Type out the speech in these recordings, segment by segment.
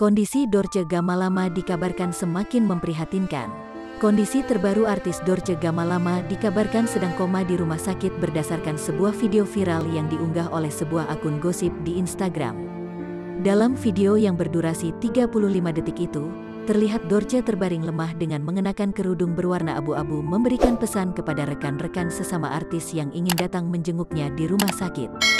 kondisi Dorce Gamalama dikabarkan semakin memprihatinkan. Kondisi terbaru artis Dorce Gamalama dikabarkan sedang koma di rumah sakit berdasarkan sebuah video viral yang diunggah oleh sebuah akun gosip di Instagram. Dalam video yang berdurasi 35 detik itu, terlihat Dorce terbaring lemah dengan mengenakan kerudung berwarna abu-abu memberikan pesan kepada rekan-rekan sesama artis yang ingin datang menjenguknya di rumah sakit.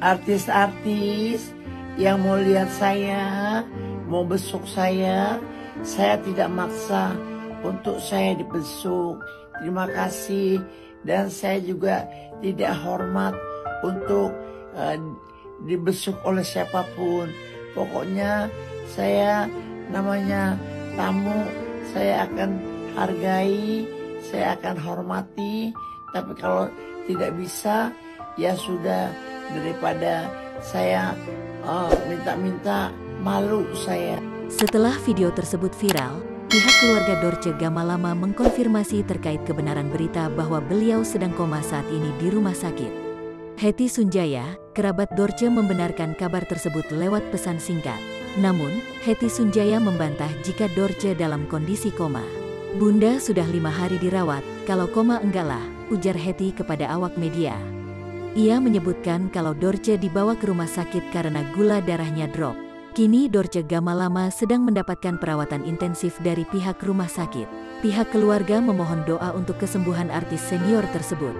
Artis-artis yang mau lihat saya, mau besuk saya, saya tidak maksa untuk saya dibesuk. Terima kasih dan saya juga tidak hormat untuk uh, dibesuk oleh siapa pun. Pokoknya saya namanya tamu, saya akan hargai, saya akan hormati. Tapi kalau tidak bisa, ya sudah daripada saya uh, minta-minta malu saya. Setelah video tersebut viral, pihak keluarga Dorce Gamalama mengkonfirmasi terkait kebenaran berita bahwa beliau sedang koma saat ini di rumah sakit. Heti Sunjaya, kerabat Dorce membenarkan kabar tersebut lewat pesan singkat. Namun, Heti Sunjaya membantah jika Dorce dalam kondisi koma. Bunda sudah lima hari dirawat, kalau koma enggaklah, ujar Heti kepada awak media. Ia menyebutkan kalau Dorce dibawa ke rumah sakit karena gula darahnya drop. Kini Dorce Gamalama sedang mendapatkan perawatan intensif dari pihak rumah sakit. Pihak keluarga memohon doa untuk kesembuhan artis senior tersebut.